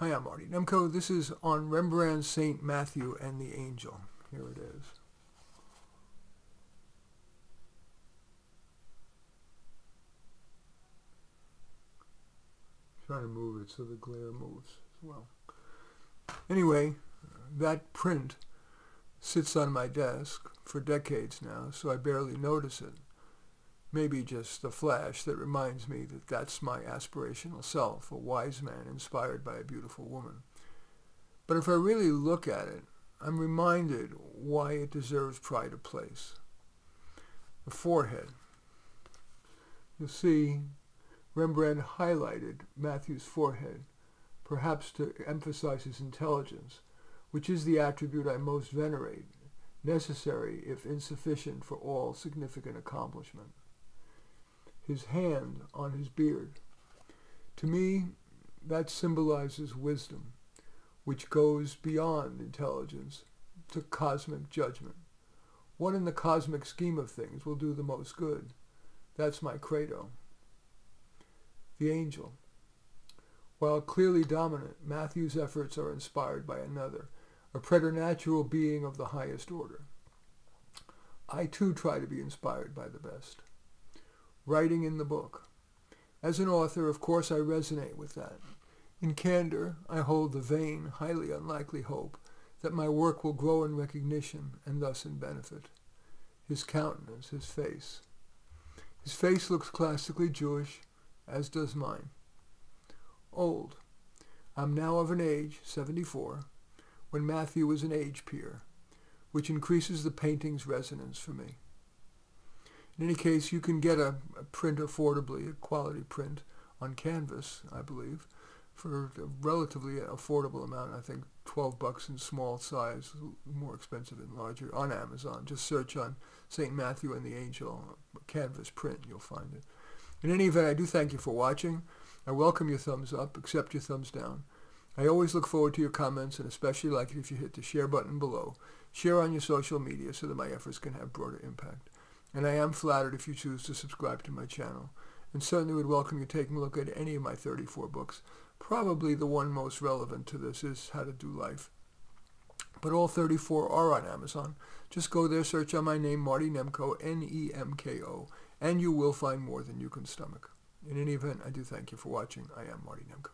Hi, I'm Marty Nemko. This is on Rembrandt's St. Matthew and the Angel. Here it is. Trying to move it so the glare moves as well. Anyway, that print sits on my desk for decades now, so I barely notice it maybe just a flash that reminds me that that's my aspirational self, a wise man inspired by a beautiful woman. But if I really look at it, I'm reminded why it deserves pride of place. The forehead. You'll see Rembrandt highlighted Matthew's forehead, perhaps to emphasize his intelligence, which is the attribute I most venerate, necessary if insufficient for all significant accomplishment his hand on his beard. To me, that symbolizes wisdom, which goes beyond intelligence to cosmic judgment. What in the cosmic scheme of things will do the most good? That's my credo. The angel. While clearly dominant, Matthew's efforts are inspired by another, a preternatural being of the highest order. I too try to be inspired by the best writing in the book. As an author, of course, I resonate with that. In candor, I hold the vain, highly unlikely hope that my work will grow in recognition and thus in benefit. His countenance, his face. His face looks classically Jewish, as does mine. Old. I'm now of an age, 74, when Matthew was an age peer, which increases the painting's resonance for me. In any case, you can get a, a print affordably, a quality print on canvas, I believe, for a relatively affordable amount. I think 12 bucks in small size, more expensive in larger, on Amazon. Just search on St. Matthew and the Angel, canvas print, you'll find it. In any event, I do thank you for watching. I welcome your thumbs up, accept your thumbs down. I always look forward to your comments and especially like it if you hit the share button below. Share on your social media so that my efforts can have broader impact and I am flattered if you choose to subscribe to my channel, and certainly would welcome you taking a look at any of my 34 books. Probably the one most relevant to this is How to Do Life. But all 34 are on Amazon. Just go there, search on my name, Marty Nemko, N-E-M-K-O, and you will find more than you can stomach. In any event, I do thank you for watching. I am Marty Nemko.